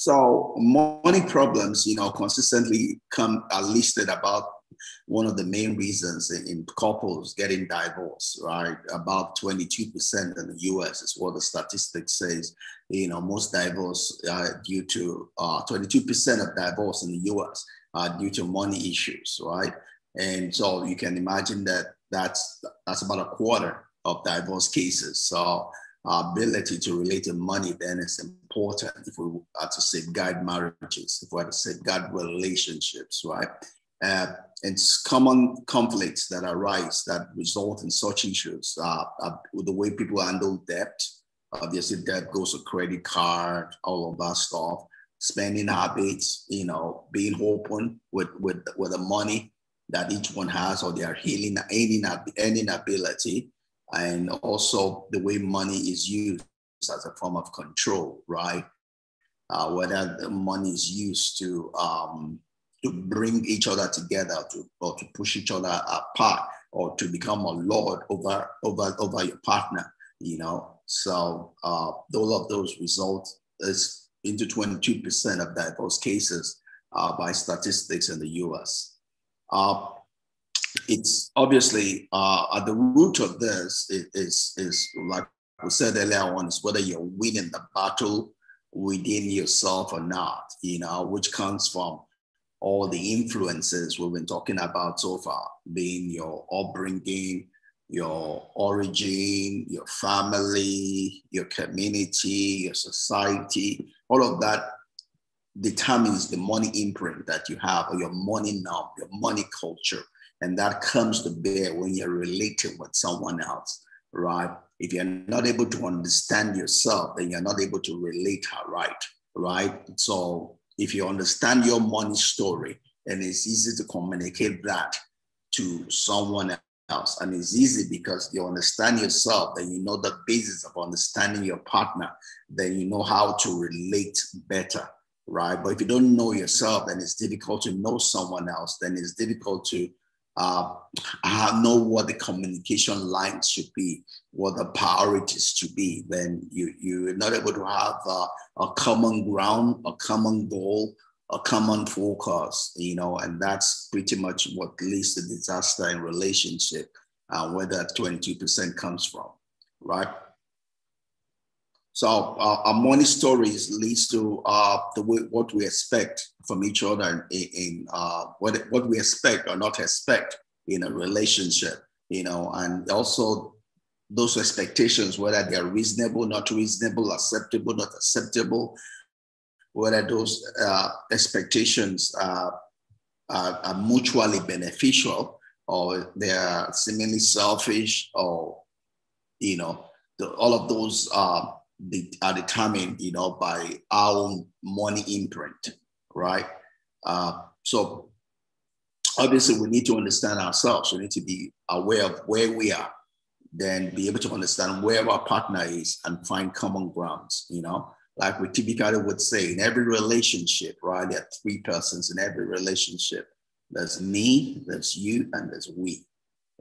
So money problems, you know, consistently come are listed about one of the main reasons in, couples getting divorced, right? About 22% in the US is what the statistics says. You know, most divorce are due to uh, 22% of divorce in the US are due to money issues, right? And so you can imagine that that's that's about a quarter of divorce cases. So our ability to relate to money then is important if we are to safeguard marriages, if we are to safeguard relationships, right? Uh, and common conflicts that arise that result in such issues uh, uh, the way people handle debt. Obviously, debt goes to credit card, all of that stuff, spending habits, you know, being open with, with, with the money that each one has or their healing, earning, earning ability and also the way money is used as a form of control, right? Uh, whether the money is used to um, to bring each other together, to or to push each other apart, or to become a lord over over over your partner, you know. So uh, all of those results is into 22% of divorce cases uh, by statistics in the U.S. Uh, it's obviously uh, at the root of this is, is like we said earlier on, is whether you're winning the battle within yourself or not, you know, which comes from all the influences we've been talking about so far, being your upbringing, your origin, your family, your community, your society, all of that determines the money imprint that you have or your money now, your money culture. And that comes to bear when you're relating with someone else, right? If you're not able to understand yourself, then you're not able to relate her right, right? So if you understand your money story, and it's easy to communicate that to someone else. And it's easy because you understand yourself, then you know the basis of understanding your partner, then you know how to relate better, right? But if you don't know yourself, then it's difficult to know someone else, then it's difficult to uh, know what the communication lines should be, what the priorities to be, then you, you're not able to have uh, a common ground, a common goal, a common focus, you know, and that's pretty much what leads to disaster in relationship, uh, where that 22% comes from, right? So uh, our money stories leads to uh, the way, what we expect from each other in, in uh, what, what we expect or not expect in a relationship, you know, and also those expectations, whether they're reasonable, not reasonable, acceptable, not acceptable, whether those uh, expectations are, are, are mutually beneficial or they're seemingly selfish or, you know, the, all of those uh, are determined, you know, by our own money imprint, right? Uh, so obviously we need to understand ourselves. We need to be aware of where we are, then be able to understand where our partner is and find common grounds, you know? Like we typically would say in every relationship, right? There are three persons in every relationship. There's me, there's you, and there's we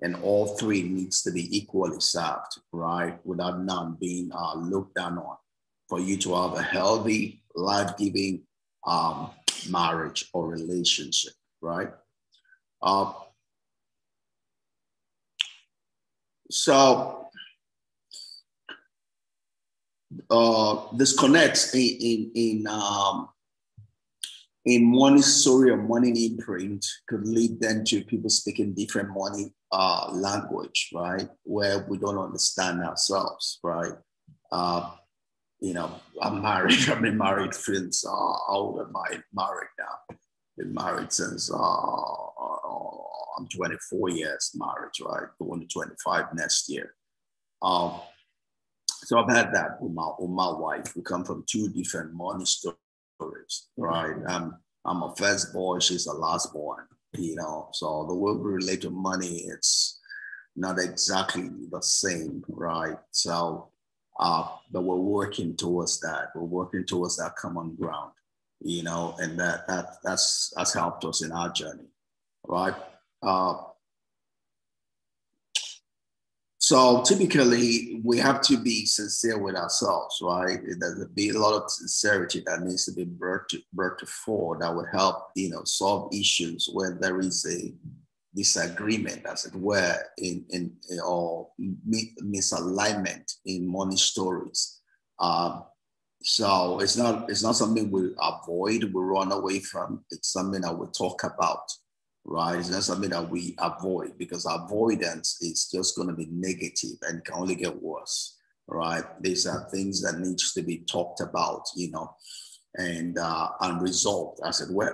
and all three needs to be equally served, right? Without none being uh, looked down on. For you to have a healthy, life-giving um, marriage or relationship, right? Uh, so uh, this connects in in, in um, in money story or money imprint could lead then to people speaking different money uh, language, right? Where we don't understand ourselves, right? Uh, you know, I'm married. I've been married since uh, how old am I married now? Been married since uh, uh I'm 24 years married, right? Going to 25 next year. Um, so I've had that with my with my wife. We come from two different money stories, right? Um, I'm a first boy. She's a last born you know. So the way we relate to money, it's not exactly the same, right? So, uh, but we're working towards that. We're working towards that common ground, you know, and that that that's that's helped us in our journey, right? Uh, So typically, we have to be sincere with ourselves, right? There's be a lot of sincerity that needs to be brought to, brought to fore that would help, you know, solve issues where there is a disagreement, as it were, in, in, or misalignment in money stories. Um, so it's not it's not something we avoid, we run away from. It's something that we talk about right? It's not something that we avoid because avoidance is just going to be negative and can only get worse, right? These are things that needs to be talked about, you know, and uh, and resolved, as it were.